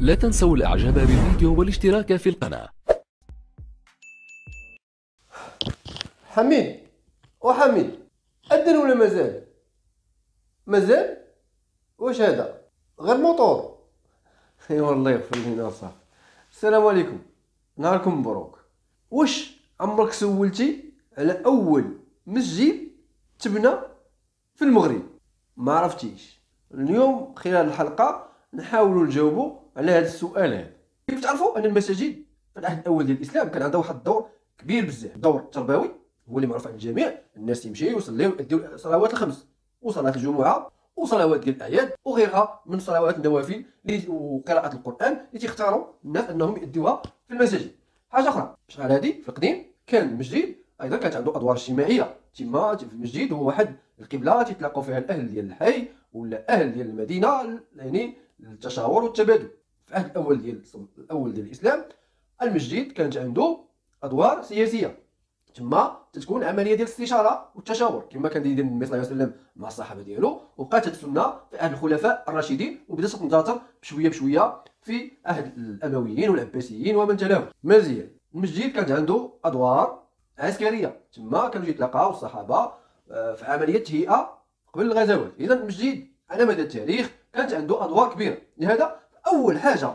لا تنسوا الإعجاب بالفيديو والاشتراك في القناة. حميد وحميد أذن ولا مازال مازال واش هذا؟ غير موطور أي والله يغفر لينا صاحبي. السلام عليكم. نهاركم مبروك. واش عمرك سولتي على أول مسجد تبنى في المغرب؟ ما عرفتيش. اليوم خلال الحلقة نحاولوا نجاوبوا على هذا السؤال هذا. كيف تعرفوا أن المساجد في العهد الأول ديال الإسلام كان عندها واحد الدور كبير بزاف الدور التربوي هو اللي معروف عند الجميع الناس يمشيو يصليو يديو الصلوات الخمس وصلاة الجمعة وصلوات ديال الأعياد وغيرها من صلوات النوافل وقراءة القرآن اللي تيختاروا الناس أنهم يديوها في المساجد. حاجة أخرى شحال هذه في القديم كان المسجد أيضا كانت عنده أدوار اجتماعية تما في المسجد هو واحد القبلة تيتلاقوا فيها الأهل ديال الحي ولا أهل ديال المدينة يعني التشاور والتبادل. في العهد الأول ديال الأول ديال الإسلام المسجد كانت عنده أدوار سياسية. تما تتكون عملية ديال الاستشارة والتشاور كما كان يدير النبي صلى الله عليه وسلم مع الصحابة ديالو. وبقات السنة في عهد الخلفاء الراشدين وبدأت تنتظر بشوية بشوية في عهد الأمويين والعباسيين ومن تلاهم. مزيان. المسجد كانت عنده أدوار عسكرية. تما كانوا يتلاقاو الصحابة آه، في عملية تهيئة قبل الغزوات. اذا المسجد على مدى التاريخ كانت عنده أدوار كبيرة. لهذا أول حاجة.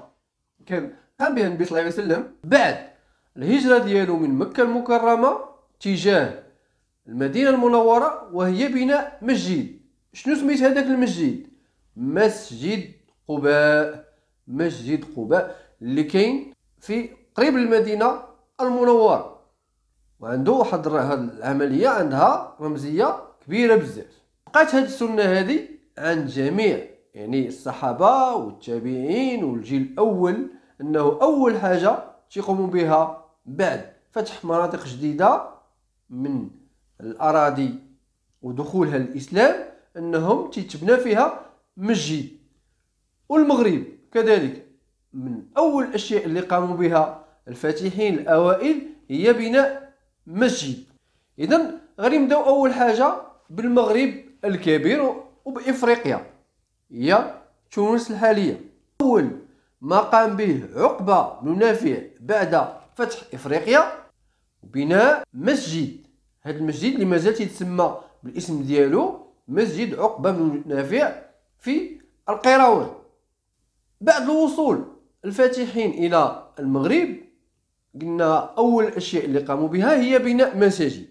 كان قام بها النبي صلى الله عليه وسلم بعد الهجرة ديالو من مكة المكرمة تجاه المدينة المنورة وهي بناء مسجد. شنو سميت هذاك المسجد؟ مسجد قباء. مسجد قباء اللي كاين في قريب المدينة المنورة. وعنده واحد هاد العملية عندها رمزية كبيرة بزاف. بقات هاد السنة هذه عند جميع يعني الصحابة والتابعين والجيل الأول أنه أول حاجة تيقوموا بها بعد فتح مناطق جديدة من الأراضي ودخولها الإسلام أنهم تتبنى فيها مسجد والمغرب كذلك من أول الأشياء اللي قاموا بها الفاتحين الأوائل هي بناء مسجد. إذا غادي نبداو أول حاجة بالمغرب الكبير وبإفريقيا. هي تونس الحالية. أول ما قام به عقبة بن نافع بعد فتح إفريقيا بناء مسجد. هذا المسجد اللي مازال تيتسمى بالاسم ديالو مسجد عقبة بن نافع في القيروان. بعد الوصول الفاتحين إلى المغرب قلنا أول الأشياء اللي قاموا بها هي بناء مساجد.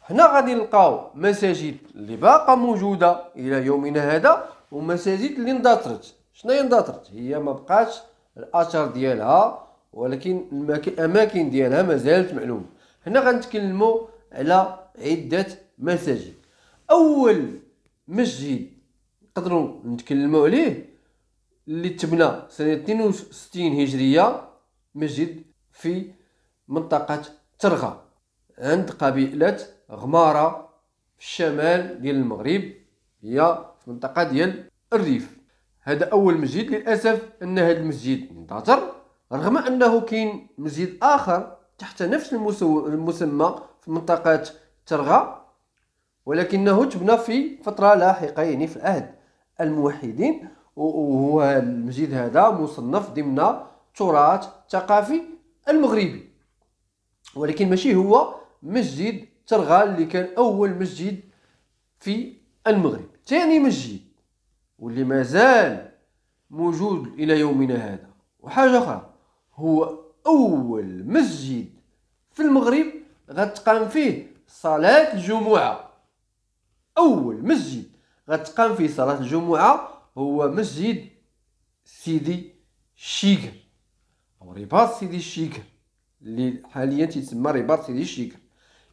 حنا غادي نلقاو مساجد اللي باقا موجودة إلى يومنا هذا ومساجد اللي اندثرت شنو اندثرت هي ما بقاش الأثر ديالها ولكن الأماكن ديالها مازالت معلومة. هنا غنتكلموا على عدة مساجد. أول مسجد نقدروا نتكلموا عليه اللي تبنى سنة 62 هجرية مسجد في منطقة ترغا عند قبيلة غمارة في الشمال ديال المغرب. هي في منطقة ديال الريف. هذا أول مسجد للأسف أن هذا المسجد اندثر رغم أنه كاين مسجد آخر تحت نفس المسمى في منطقة ترغا ولكنه تبنى في فترة لاحقة يعني في عهد الموحدين وهو المسجد هذا مصنف ضمن تراث ثقافي المغربي. ولكن ماشي هو مسجد ترغا اللي كان أول مسجد في المغرب. ثاني مسجد واللي مازال موجود إلى يومنا هذا. وحاجة أخرى هو أول مسجد في المغرب غتقام فيه صلاة الجمعة. أول مسجد غتقام فيه صلاة الجمعة هو مسجد سيدي الشيكر. أو رباط سيدي الشيكر اللي حاليا تيتسمى رباط سيدي الشيكر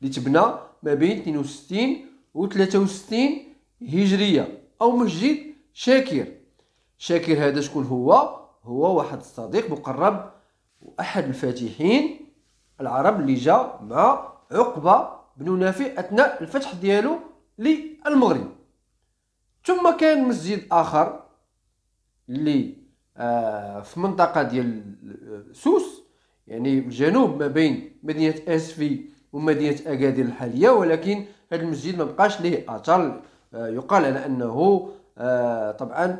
اللي تبنى ما بين 62 و 63 هجرية أو مسجد شاكر. شاكر هذا شكون هو؟ هو واحد الصديق مقرب وأحد الفاتحين العرب اللي جا مع عقبة بن نافع أثناء الفتح ديالو للمغرب. ثم كان مسجد آخر اللي آه في منطقة ديال سوس يعني الجنوب ما بين مدينة آسفي ومدينة أكادير الحالية ولكن هذا المسجد ما بقاش ليه آه يقال على أنه آه طبعا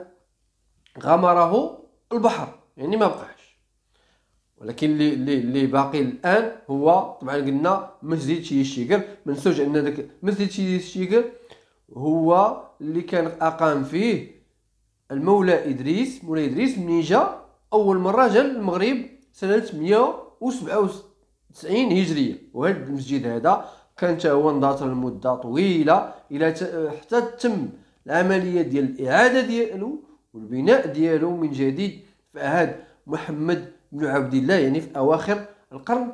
غمره البحر يعني ما بقاش. ولكن اللي اللي باقي الآن هو طبعا قلنا مسجد شي نسوش أن داك مسجد شي هو اللي كان أقام فيه المولى إدريس مولاي إدريس منين جا أول مرة جا المغرب سنة 197 هجرية. وهذا المسجد هذا كان هو انضاطر لمدة طويلة إلى حتى تم العملية ديال الإعادة ديالو والبناء ديالو من جديد. في عهد محمد بن عبد الله يعني في أواخر القرن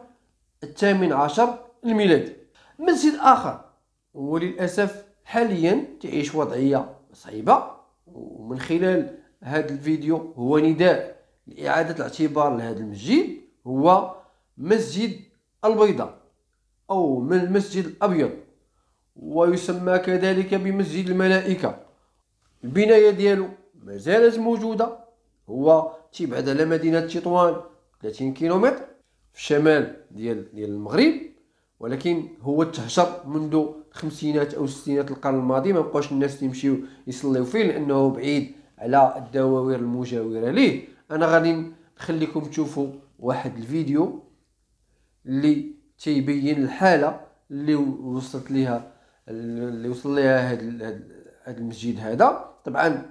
الثامن عشر الميلادي مسجد آخر وللاسف حاليا تعيش وضعية صعيبة. ومن خلال هذا الفيديو هو نداء لإعادة الاعتبار لهذا المسجد هو مسجد البيضاء. أو من المسجد الأبيض ويسمى كذلك بمسجد الملائكة. البناية ديالو ما زالت موجودة هو تيبعد على مدينة تطوان 30 كيلومتر في الشمال ديال ديال المغرب ولكن هو تهجر منذ الخمسينات أو الستينات القرن الماضي. ما بقاوش الناس يمشيو يصليو فيه لأنه بعيد على الدواوير المجاورة ليه. أنا غادي نخليكم تشوفوا واحد الفيديو اللي تيبين الحالة اللي وصلت ليها اللي وصل ليها هذا المسجد هذا. طبعا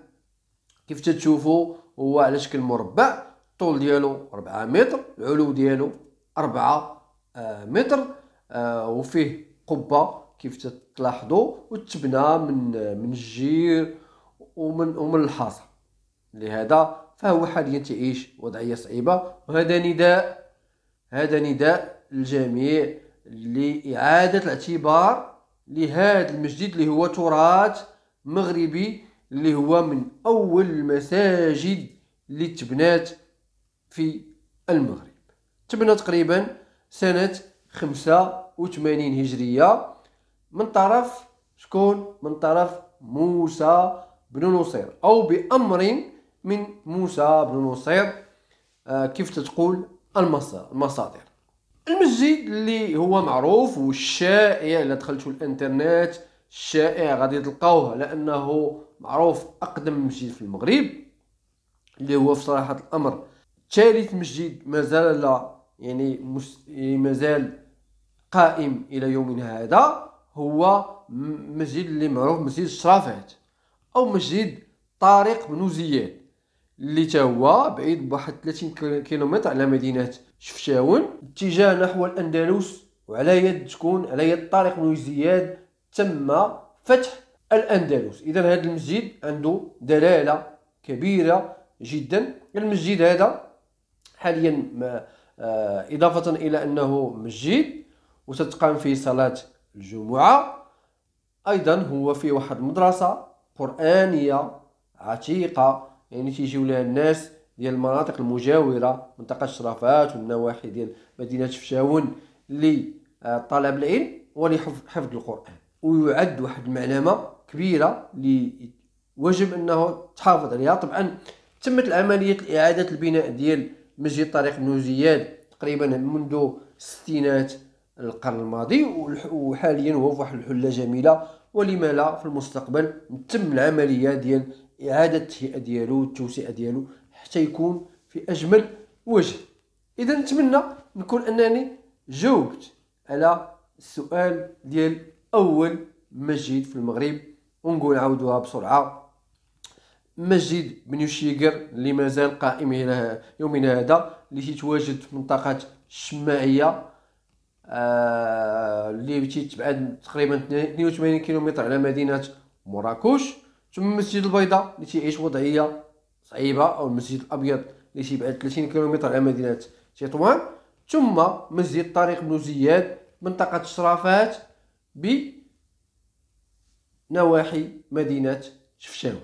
كيف تشوفوا هو على شكل مربع الطول ديالو 4 متر العلو ديالو 4 آه، متر آه، وفيه قبة كيف تلاحظوا وتبنى من من الجير ومن ومن الحصى لهذا فهو حاليا تعيش وضعية صعيبة. وهذا نداء هذا نداء للجميع لإعادة الاعتبار لهذا المسجد اللي هو تراث مغربي اللي هو من أول المساجد اللي تبنات في المغرب. تبنى تقريبا سنة خمسة وثمانين هجرية من طرف شكون؟ من طرف موسى بن نصير أو بأمر من موسى بن نصير. آه كيف تقول؟ المصادر. المسجد اللي هو معروف والشائع إلا دخلتوا الإنترنت الشائع غادي تلقاوه لأنه معروف أقدم مسجد في المغرب اللي هو في صراحة الأمر. ثالث مسجد مازال لا يعني مازال قائم إلى يومنا هذا هو مسجد اللي معروف مسجد الشرافات أو مسجد طارق بن زياد اللي تا هو بعيد بواحد 30 كيلومتر على مدينة شفشاون اتجاه نحو الأندلس وعلى يد تكون على يد طارق بن زياد تم فتح الأندلس. اذا هذا المسجد عنده دلالة كبيرة جدا. المسجد هذا حاليا ما آه إضافة إلى أنه مسجد وتتقام فيه صلاة الجمعة. أيضا هو فيه واحد المدرسة قرآنية عتيقة. يعني تيجيو لها الناس ديال المناطق المجاورة منطقة الشرفات والنواحي ديال مدينة شفشاون لطلب العلم ولحفظ القرآن. ويعد واحد المعلمة كبيرة اللي وجب أنه تحافظ عليها. طبعا تمت العملية إعادة البناء ديال مسجد طريق بن زياد تقريبا منذ الستينات القرن الماضي. وحاليا هو في واحد الحلة جميلة ولما لا في المستقبل تم العملية ديال إعادة التهيئه ديالو والتوسعه ديالو حتى يكون في أجمل وجه. إذا نتمنى نكون أنني جاوبت على السؤال ديال أول مسجد في المغرب ونقول نعاودوها بسرعة. مسجد بن شيغر اللي مازال قائم إلى يومنا هذا اللي تيتواجد في منطقة الشماعيه آه اللي تيتبعد تقريبا 82 كيلومتر على مدينة مراكش. ثم مسجد البيضاء؟ اللي تيعيش وضعية صعيبة أو المسجد الابيض اللي تيبعد 30 كيلومتر على مدينة تطوان ثم مسجد طريق بن زياد منطقة الشرافات بنواحي مدينة شفشاون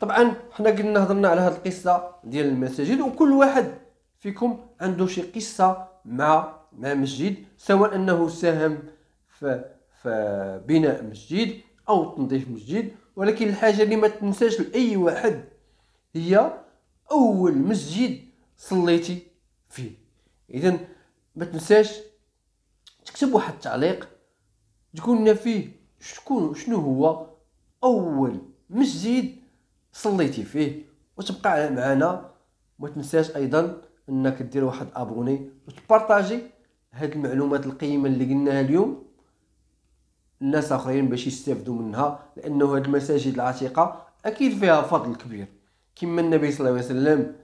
طبعا حنا قلنا هضرنا على هذه القصة ديال المساجد وكل واحد فيكم عنده شي قصة مع مع مسجد سواء أنه ساهم في في بناء مسجد أو تنظيف مسجد ولكن الحاجة اللي ما تنساش لأي واحد هي أول مسجد صليتي فيه. اذا ما تنساش تكتب واحد التعليق تقول لنا فيه شكون شنو هو أول مسجد صليتي فيه. وتبقى معنا وما تنساش أيضا إنك دير واحد ابوني وتبارطاجي هاد المعلومات القيمة اللي قلناها اليوم. الناس آخرين باش يستافدوا منها لأنه هاد المساجد العتيقة أكيد فيها فضل كبير. كما النبي صلى الله عليه وسلم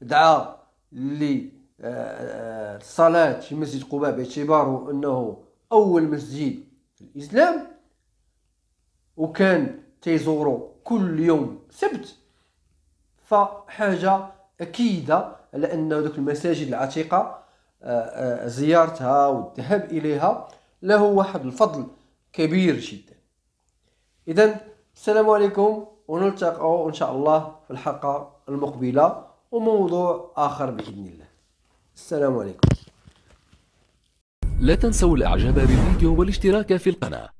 دعا للصلاة في مسجد قباء باعتباره أنه أول مسجد في الإسلام وكان تيزورو كل يوم سبت. فحاجة أكيدة على ان ذوك المساجد العتيقة آه، آه، زيارتها والذهاب إليها له واحد الفضل. كبير جدا. اذا السلام عليكم ونلتقي إن شاء الله في الحلقة المقبلة وموضوع آخر بإذن الله. السلام عليكم. لا تنسوا الإعجاب بالفيديو والاشتراك في القناة.